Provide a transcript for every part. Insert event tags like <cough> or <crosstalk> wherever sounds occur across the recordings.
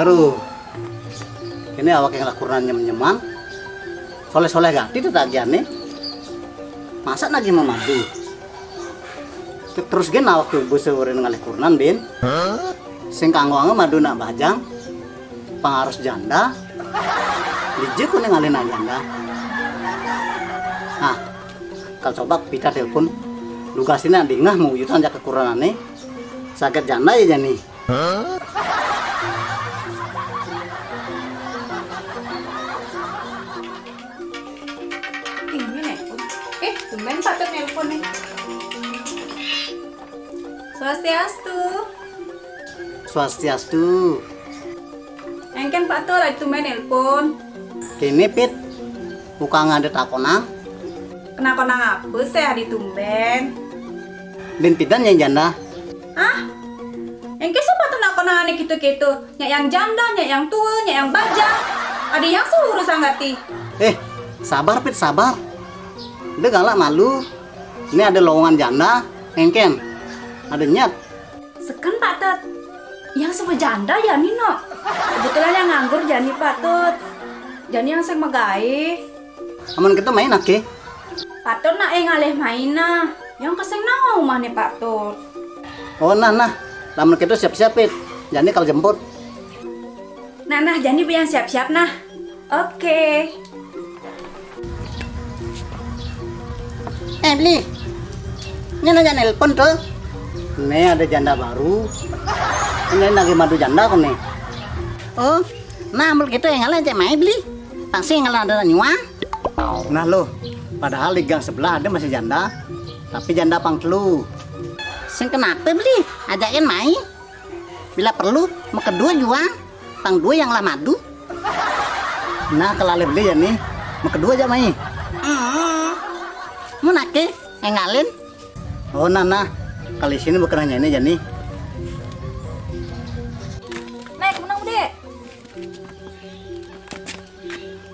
Aduh. Ini awak yang lakuran nyeman-nyeman. Soleh-soleh gak itu tagihan nih. Masa lagi memadu? Terus gen awak tuh buse urin ngalih kurnan bin. Sing kanggo anggo madu nak bajang. Pangarus janda. Dije kuning ngalih nak janda. Nah, kalau coba kita telepon Lukasina dingah mau yutan jak kekurangan nih. Sakit janda ya jani. Tumben Pak Tut nelpon nih. Swastiastu. Swastiastu. Engken Pak lagi tumben nelpon. Kini pit. Buka ngade takonang. Kenapa nang apa saya di tumben? Bin pidan yang janda. Hah? Engke siapa tuh nak nang ane gitu-gitu? Nyak yang janda, nyak yang tua, nyak yang bajang. Ada yang seluruh sanggati. Eh, sabar pit sabar. Udah galak malu. Ini ada lowongan janda. Engken. Ada nyat. Seken Pak Tut. Yang sama janda ya Nino. Kebetulan yang nganggur Jani Pak Tut. Jani yang seng megai. Aman kita main ake. Pak Tut nak yang ngalih maina. Yang keseng nang rumah nih Pak Tut. Oh nah nah. Lamun kita siap-siap pit. Jadi kalau jemput. Nah, nah, Jani biar siap-siap nah. Oke. Eh beli. Ini nanya nelpon tuh. Ini ada janda baru. Ini lagi madu janda kok nih. Oh, nah ambil gitu yang ngalah aja main beli. Pasti ngalah ada nyuang. Nah lo, padahal di gang sebelah ada masih janda. Tapi janda pangtelu. Sing kenapa beli? Ajakin main. Bila perlu, mau kedua juang. Pang dua yang lah madu. Nah, kalau beli ya nih, mau kedua aja main. Mau nake, ngalin. Oh, nana, kali sini bukan hanya ini jadi. Mek, menang dek.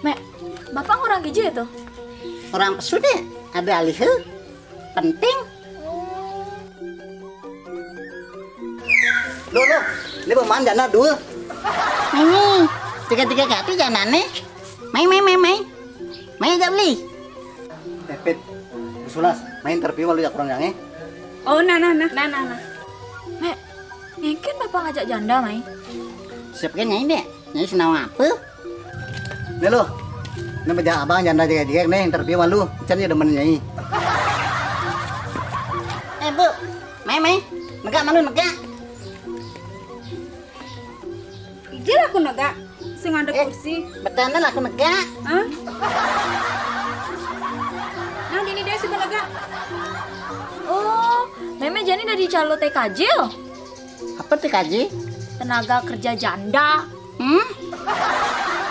Mek, bapak orang giji itu? Orang pesu deh, ada alih penting. Loh, loh, ini pemain jana dua. Ini, tiga-tiga kaki jana nih. Main, main, main, main. Main aja beli. Eh, Pit, usulas, main interview walau ya kurang yang Oh, nah, nah, nah, nah, nah, nah. Mek, mungkin bapak ngajak janda, Mai. Siap kan nyanyi deh, nyanyi senang apa? Nih lo, ini baca abang janda jaga-jaga nih interview walau, cari demen nyanyi. <laughs> Eh bu, main main, negak malu negak. Ijil aku naga. Sing ada Eh. kursi. Betul lah aku negak. Hah? <laughs> Oh, Meme Jani dari calo TKJ loh. Apa kaji? Tenaga kerja janda. Hmm?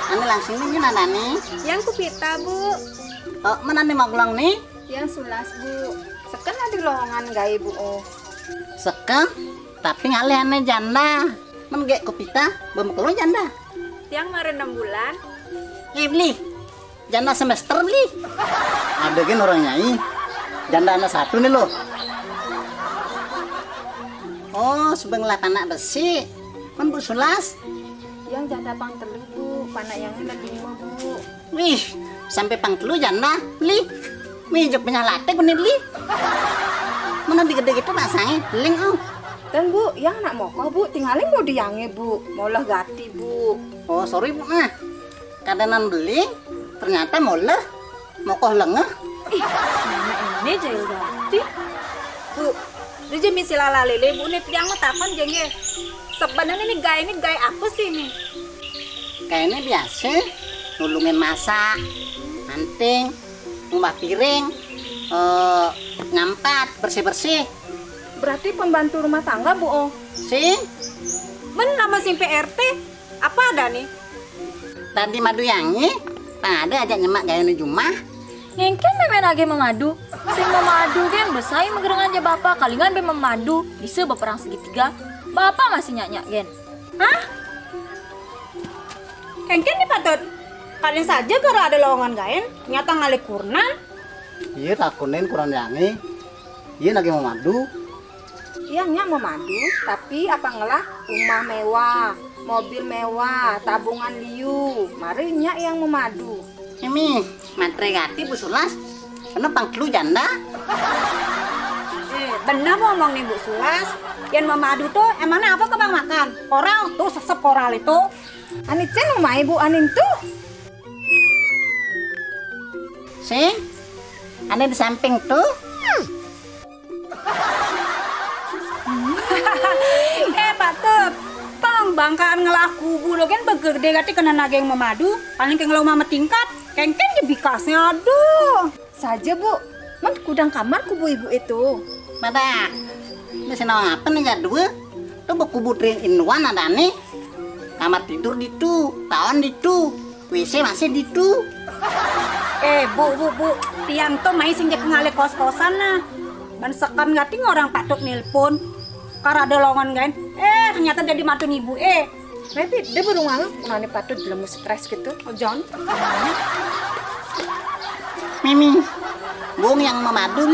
Ane langsung nih nana nih. Yang kupita, Bu. Oh, mana nih magelang nih? Yang sulas, Bu. Seken ada lowongan gak Ibu? Oh. Sekem, tapi ngalih ane janda. Menggek kupita, belum keluar janda. Yang kemarin 6 bulan. Beli, janda semester beli. Ada kan orang nyai, janda anak satu nih lo. Oh, sebeng anak besi. Kan bu sulas. Yang janda pang telu, Bu. Panak yang lagi lima, Bu. Wih, sampai pang telu janda beli. Wih, jok punya latte gue beli. Mana digede gitu rasanya, ling oh. Dan Bu, yang anak moko, Bu. Tinggalin mau diange, Bu. Maulah gati, Bu. Oh, sorry bu nah. Kadenan beli, ternyata molah. Mokoh lengah. Jahil ganti. Bu, dia jadi silala lele, Bu. Nih, tiang takon jengge. Sebenarnya ini gaya ini gaya apa sih ini? Kayaknya biasa, nulungin masak, manting, ngubah piring, eh nyampat, bersih-bersih. Berarti pembantu rumah tangga, Bu. Oh. Sing, Men nama sing PRT apa ada nih? tadi madu yangi, tak ada aja nyemak gaya jumah. Mungkin Meme lagi memadu. Sing memadu kan besai megerengan aja bapak. Kalingan be memadu. Bisa baperang segitiga. Bapak masih nyak-nyak gen. Hah? Kengken nih patut. Kalian saja kalau ada lowongan gaen, nyata ngalik kurnan. Iya takunin kurang yangi. Iya lagi mau madu. Iya nyak mau madu, tapi apa ngelah rumah mewah. mobil mewah, tabungan liu. Mari nyak yang memadu. Ini matre gati Bu Sulas. Karena pangklu janda. Eh, benar ngomong nih Bu Sulas. Yang memadu tuh emangnya apa ke bang makan? Koral tuh sesep koral itu. Ani cen rumah ibu anin tuh. Si, ada di samping tuh. <laughs> eh patut. Pang bangkaan ngelaku bu lo kan begede gati kena nageng memadu. Paling keng lo mama tingkat. Kengkeng di bikasnya aduh. Saja bu. Man kudang kamar kubu ibu itu. Pada, di sini apa nih jadul? Tuh buku butrin inuan ada nih. Kamar tidur di tu, tahun di tu, WC masih di tu. Eh bu bu bu. Tiang tuh main sinjak ngale kos kosan nah. Ban sekan ngating orang patut nelpon. Karena ada lowongan kan. Eh ternyata jadi matun ibu eh. Tapi dia baru nganggep nani patut belum stres gitu. Oh John. Mimi, bung yang memadu.